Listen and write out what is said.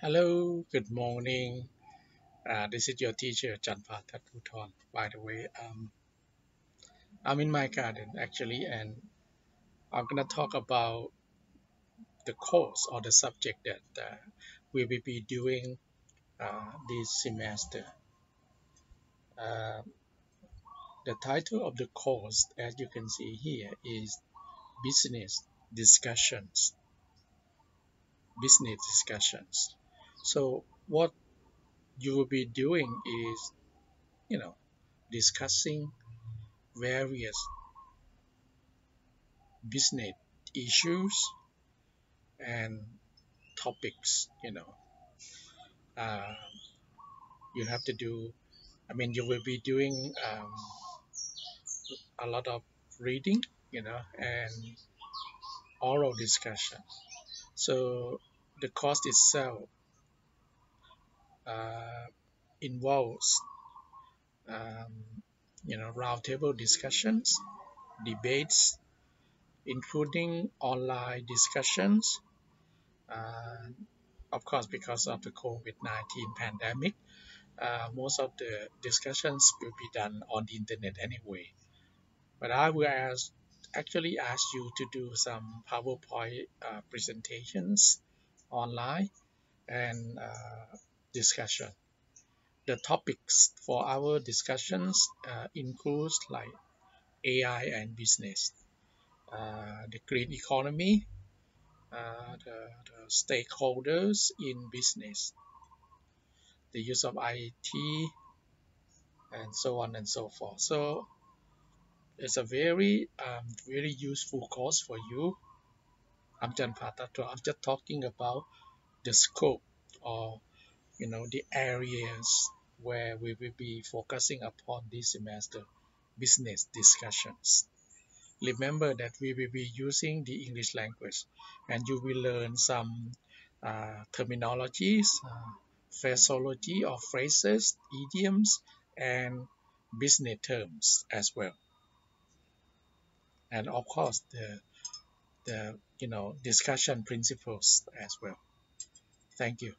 Hello, good morning. Uh, this is your teacher, Janpha Thadphoothon. By the way, um, I'm in my garden actually, and I'm gonna talk about the course or the subject that uh, we will be doing uh, this semester. Uh, the title of the course, as you can see here, is Business Discussions. Business Discussions. So what you will be doing is, you know, discussing various business issues and topics, you know. Uh, you have to do, I mean, you will be doing um, a lot of reading, you know, and oral discussion. So the course itself uh, involves, um, you know, roundtable discussions, debates, including online discussions. Uh, of course, because of the COVID-19 pandemic, uh, most of the discussions will be done on the internet anyway. But I will ask, actually ask you to do some PowerPoint uh, presentations online and uh, discussion. The topics for our discussions uh, like AI and business, uh, the green economy, uh, the, the stakeholders in business, the use of IT, and so on and so forth. So it's a very, um, very useful course for you. I'm. I'm just talking about the scope or, you know, the areas where we will be focusing upon this semester, business discussions. Remember that we will be using the English language and you will learn some uh, terminologies, uh, phraseology or phrases, idioms, and business terms as well. And of course, the, the you know discussion principles as well. Thank you.